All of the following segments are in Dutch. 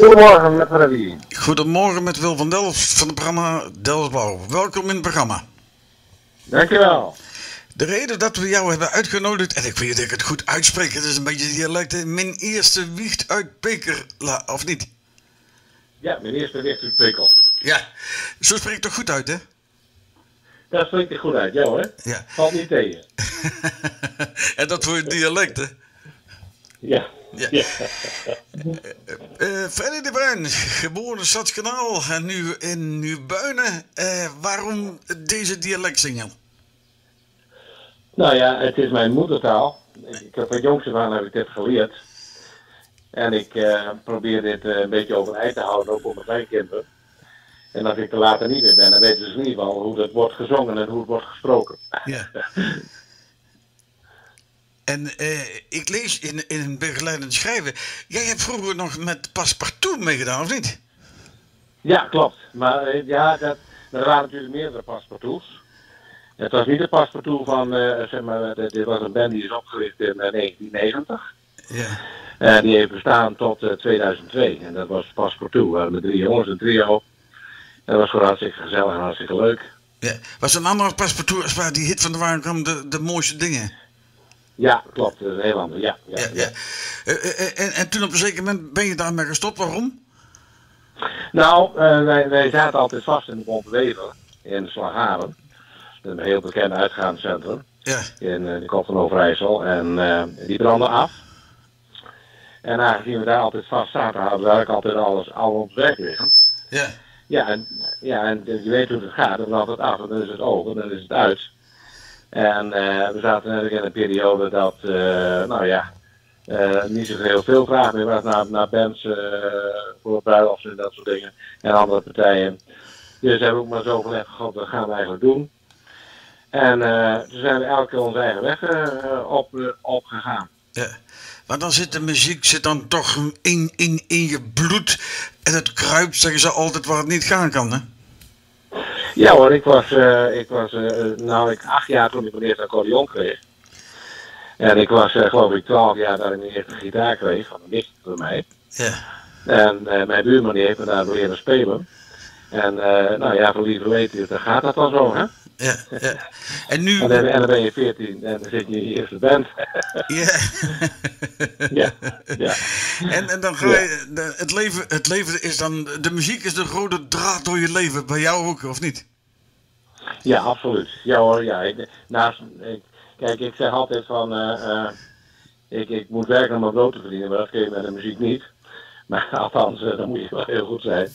Goedemorgen met Freddy. Goedemorgen met Wil van Delft van het programma Delfsblauw. Welkom in het programma. Dankjewel. De reden dat we jou hebben uitgenodigd, en ik weet dat ik het goed uitspreek, het is een beetje dialect, mijn eerste wiegt uit Pekerla, of niet? Ja, mijn eerste wicht uit Pikkel. Ja, zo spreekt het toch goed uit, hè? Dat spreekt er goed uit, ja hoor. Ja. Valt niet tegen. en dat voor het dialect, hè? Ja. Ja. ja. Eh Freddy de Bruin, geboren Stadskanaal en nu in Nieuwbuinen. Eh waarom deze dialectsingel? Nou ja, het is mijn moedertaal. Ik heb van jongs af aan heb ik dit geleerd. En ik probeer dit een beetje overeind te houden, ook voor mijn kleinkinderen. En als ik er later niet meer ben, dan weten ze in ieder geval hoe het wordt gezongen en hoe het wordt gesproken. Ja. En eh, ik lees in, in een begeleidend schrijven. Jij hebt vroeger nog met Passepartout meegedaan, of niet? Ja, klopt. Maar eh, ja, dat, er waren natuurlijk meerdere paspartouts. Het was niet de paspartout van, eh, zeg maar, dit was een band die is opgericht in eh, 1990. Ja. En die heeft bestaan tot eh, 2002. En dat was paspartout. We hadden drie jongens, een trio. En dat was gewoon hartstikke gezellig en hartstikke leuk. ja. Was een andere Passepartout als waar die hit van de waren kwam, de, de mooiste dingen? Ja, klopt. Dat is een heel ander. Ja, ja, Ja. Eh, eh, eh, en, en toen op een zeker moment ben je daarmee gestopt. Waarom? Nou, wij, wij zaten altijd vast in de Montwever in Slagharen. Een heel bekend uitgaanscentrum. Ja. in de kop van Overijssel. En die brandde af. En aangezien we daar altijd vast zaten, hadden we eigenlijk altijd alles al ons werk liggen. Ja. Ja, en, ja, en je weet hoe het gaat. Dan brandt het af en dan is het over, dan is het uit. En eh, we zaten natuurlijk in een periode dat, eh, nou ja, eh, niet zo heel veel vraag meer was naar, naar bands voor bruiloften en dat soort dingen. En andere partijen. Dus hebben we ook maar zo gezegd, god, wat gaan we eigenlijk doen? En toen zijn we elke keer onze eigen weg eh, op, eh, opgegaan. ja. Maar dan zit de muziek zit dan toch in, in, in je bloed. En het kruipt, zeggen ze altijd, waar het niet gaan kan, hè? Ja hoor, ik was, eh, ik was eh, nou, ik acht jaar toen ik mijn eerste accordeon kreeg. En ik was eh, geloof ik twaalf jaar dat ik mijn eerste gitaar kreeg van een nicht van mij. Ja. En eh, mijn buurman die heeft me daar leren spelen. En eh, nou ja, voor liever weten, dan gaat dat wel zo hè. Ja, ja. En nu... En dan, en dan ben je veertien en dan zit je in je eerste band. Ja. ja, ja. En, en dan ga je... de- het, leven, het leven is dan... De muziek is de rode draad door je leven. Bij jou ook, of niet? Ja, absoluut. Ja hoor, ja. Ik, naast, ik, kijk, ik zeg altijd van, eh, eh, ik, ik moet werken om mijn brood te verdienen, maar dat kun je met de muziek niet. Maar althans, eh, dan moet je wel heel goed zijn.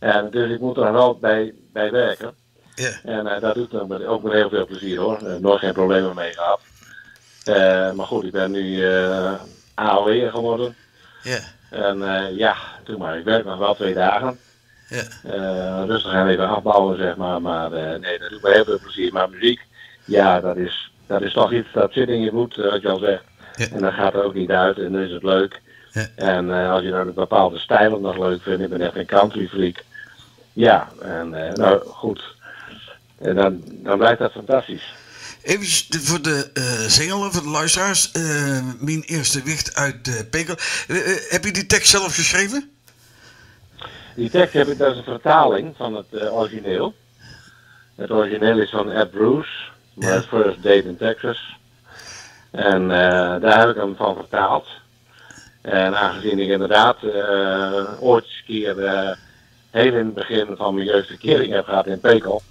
En dus ik moet er wel bij, bij werken. Ja. En eh, dat doe ik dan met, ook met heel veel plezier hoor. Eh, nooit geen problemen mee gehad. Eh, maar goed, ik ben nu AOE geworden. Ja. En ja, doe maar. Ik werk nog wel twee dagen. Ja. Eh, rustig en even afbouwen, zeg maar. Maar nee, dat doet me heel veel plezier. Maar muziek, ja, dat is, dat is toch iets dat zit in je bloed, eh, wat je al zegt. En dat gaat er ook niet uit en dan is het leuk. En als je dan een bepaalde stijl nog leuk vindt, ik ben echt een country freak. Ja, en nou goed. En dan, dan blijft dat fantastisch. Even voor de eh zingelen, voor de luisteraars. eh, mijn eerste wicht uit eh Pekel. Eh, heb je die tekst zelf geschreven? Die tekst heb ik, dat is een vertaling van het origineel. Het origineel is van Ed Bruce, My Ja. First Date in Texas. En daar heb ik hem van vertaald. En aangezien ik inderdaad ooit eens een keer heel in het begin van mijn jeugdverkering heb gehad in Pekel.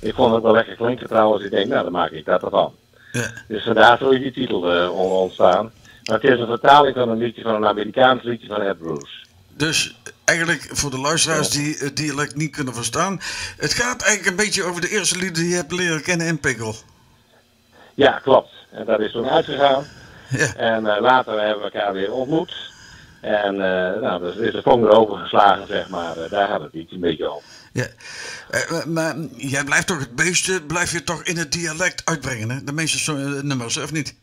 Ik vond het wel lekker klinken trouwens. Ik denk, nou dan maak ik dat ervan. Ja. Dus vandaar zo is die titel on- ontstaan. Maar het is een vertaling van een liedje van een Amerikaans liedje van Ed Bruce. Dus eigenlijk voor de luisteraars die het dialect niet kunnen verstaan. Het gaat eigenlijk een beetje over de eerste lieden die je hebt leren kennen in Pekel. Ja, klopt. En dat is toen uitgegaan. Ja. En eh, later hebben we elkaar weer ontmoet. En eh, nou, dus is de vong erover geslagen, zeg maar. Daar gaat het iets een beetje om. Ja. Eh, maar jij blijft toch het meeste, blijf je toch in het dialect uitbrengen, hè? De meeste eh, nummers, of niet?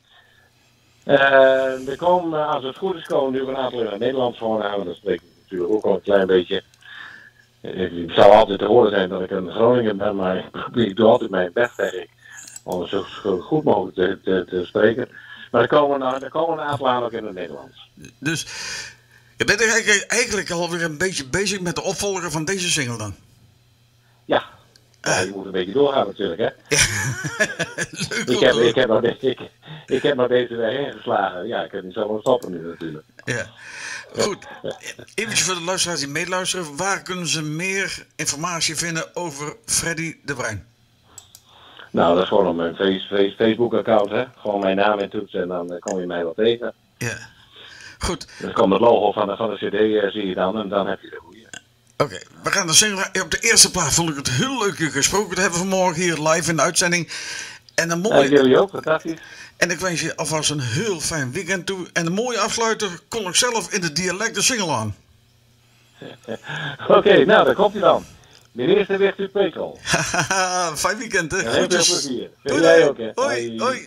Eh, er komen, als het goed is, komen nu een aantal in het Nederlands gewoon aan. En dat spreek ik natuurlijk ook al een klein beetje. Het zou altijd te horen zijn dat ik een Groningen ben, maar ik ik doe altijd mijn best, ik. Om zo zo goed mogelijk te, te, te spreken. Maar er komen, er komen een aantal aan ook in het Nederlands. Dus Je bent eigenlijk, eigenlijk alweer een beetje bezig met de opvolger van deze single dan. Je moet een beetje doorgaan natuurlijk, hè. Leuk Ik heb, ik, heb maar, deze- ik, ik heb maar deze weg ingeslagen. Ja, ik heb niet zomaar stoppen nu natuurlijk. Ja. Goed, even voor de luisteraars die meeluisteren. Waar kunnen ze meer informatie vinden over Freddy de Bruin? Nou, dat is gewoon op mijn face, face, Facebook-account, hè. Gewoon mijn naam in toetsen en dan eh, kom je mij wel tegen. Ja. Goed, Dan komt het logo van de, van de CD, eh, zie je dan, en dan heb je de oké. We gaan de single... Op de eerste plaats vond ik het heel leuk je gesproken te hebben vanmorgen hier live in de uitzending. En een En mooie... jullie ook, fantastisch. En ik wens je alvast een heel fijn weekend toe. En een mooie afsluiter kon ik zelf in de dialect de single aan. Oké, nou, daar komt hij dan. Mijn eerste weg uit Pekel. Fijn weekend hè. En heel veel plezier. Doei, Jij doei. ook, hè. Hoi, hoi.